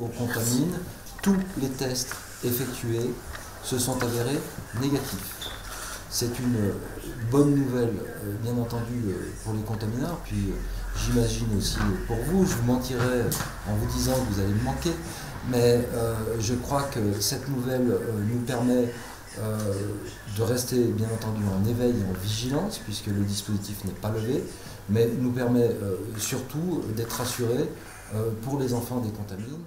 aux contamines, tous les tests effectués se sont avérés négatifs. C'est une bonne nouvelle, euh, bien entendu, euh, pour les contamineurs, puis euh, j'imagine aussi pour vous. Je vous mentirais en vous disant que vous allez me manquer, mais je crois que cette nouvelle nous permet de rester, bien entendu, en éveil et en vigilance, puisque le dispositif n'est pas levé, mais nous permet surtout d'être rassurés pour les enfants des contamines.